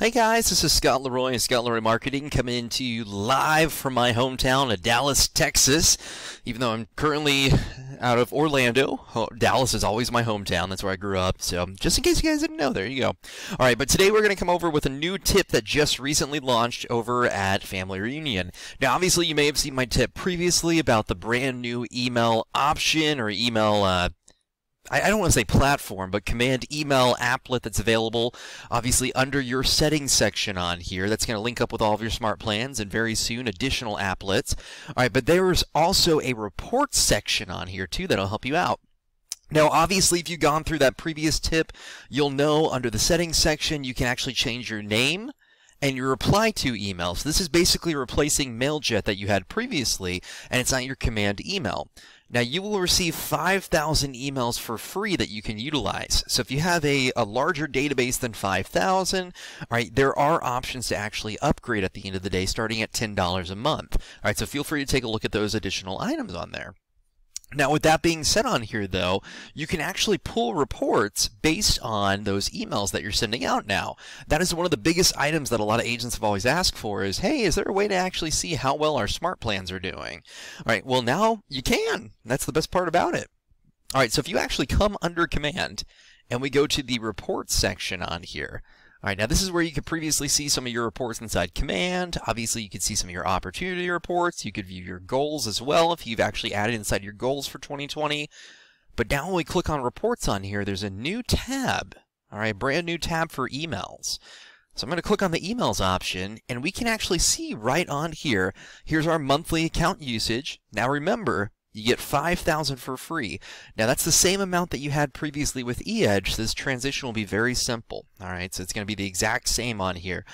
Hey guys, this is Scott Le Roy and Scott Le Roy Marketing coming into you live from my hometown of Dallas, Texas. Even though I'm currently out of Orlando, Dallas is always my hometown. That's where I grew up. So just in case you guys didn't know, there you go. All right, but today we're going to come over with a new tip that just recently launched over at Family Reunion. Now, obviously, you may have seen my tip previously about the brand new email option or email uh, I don't want to say platform, but command email applet that's available obviously under your settings section on here. That's going to link up with all of your smart plans and very soon additional applets. All right, but there's also a report section on here too that'll help you out. Now, obviously, if you've gone through that previous tip, you'll know under the settings section you can actually change your name and your reply to email. So this is basically replacing MailJet that you had previously, and it's not your command email. Now you will receive 5,000 emails for free that you can utilize. So if you have a, a larger database than 5,000, right, there are options to actually upgrade at the end of the day starting at $10 a month. All right, so feel free to take a look at those additional items on there. Now, with that being said on here, though, you can actually pull reports based on those emails that you're sending out now. That is one of the biggest items that a lot of agents have always asked for is, hey, is there a way to actually see how well our smart plans are doing? All right, well, now you can. That's the best part about it. All right, so if you actually come under command and we go to the reports section on here, all right, now this is where you could previously see some of your reports inside Command. Obviously, you could see some of your opportunity reports. You could view your goals as well if you've actually added inside your goals for 2020. But now when we click on reports on here, there's a new tab. All right, brand new tab for emails. So I'm going to click on the emails option and we can actually see right on here, here's our monthly account usage. Now remember, you get 5,000 for free. Now that's the same amount that you had previously with eEdge. This transition will be very simple. All right, so it's going to be the exact same on here.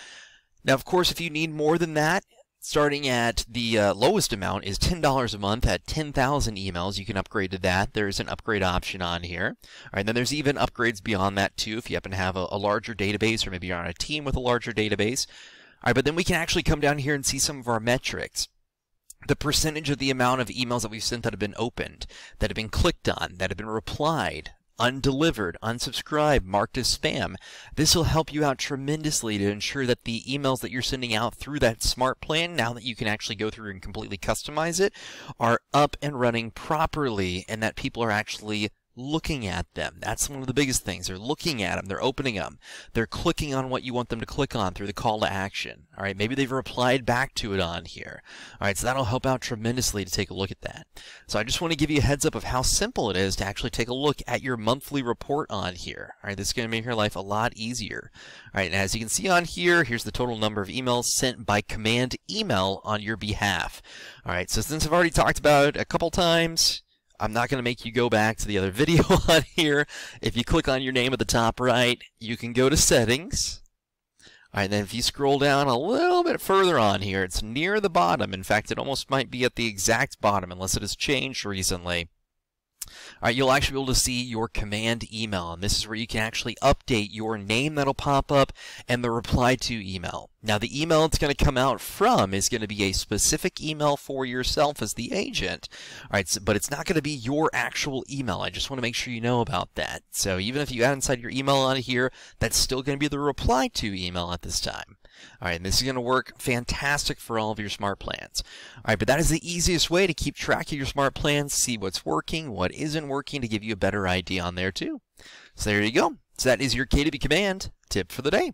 Now, of course, if you need more than that, starting at the uh, lowest amount is $10 a month at 10,000 emails. You can upgrade to that. There's an upgrade option on here. All right, then there's even upgrades beyond that too if you happen to have a, a larger database or maybe you're on a team with a larger database. All right, but then we can actually come down here and see some of our metrics the percentage of the amount of emails that we've sent that have been opened, that have been clicked on, that have been replied, undelivered, unsubscribed, marked as spam. This will help you out tremendously to ensure that the emails that you're sending out through that smart plan, now that you can actually go through and completely customize it, are up and running properly and that people are actually looking at them. That's one of the biggest things. They're looking at them. They're opening them. They're clicking on what you want them to click on through the call to action. All right. Maybe they've replied back to it on here. All right. So that'll help out tremendously to take a look at that. So I just want to give you a heads up of how simple it is to actually take a look at your monthly report on here. All right. This is going to make your life a lot easier. All right. And as you can see on here, here's the total number of emails sent by command email on your behalf. All right. So since I've already talked about it a couple times, I'm not going to make you go back to the other video on here. If you click on your name at the top right, you can go to settings. All right, then if you scroll down a little bit further on here, it's near the bottom. In fact, it almost might be at the exact bottom unless it has changed recently. All right, you'll actually be able to see your command email, and this is where you can actually update your name that'll pop up and the reply to email. Now, the email it's going to come out from is going to be a specific email for yourself as the agent. All right, so, but it's not going to be your actual email. I just want to make sure you know about that. So even if you add inside your email on here, that's still going to be the reply to email at this time. All right, and this is going to work fantastic for all of your smart plans. All right, but that is the easiest way to keep track of your smart plans, see what's working, what isn't working to give you a better idea on there too. So there you go. So that is your KW Command tip for the day.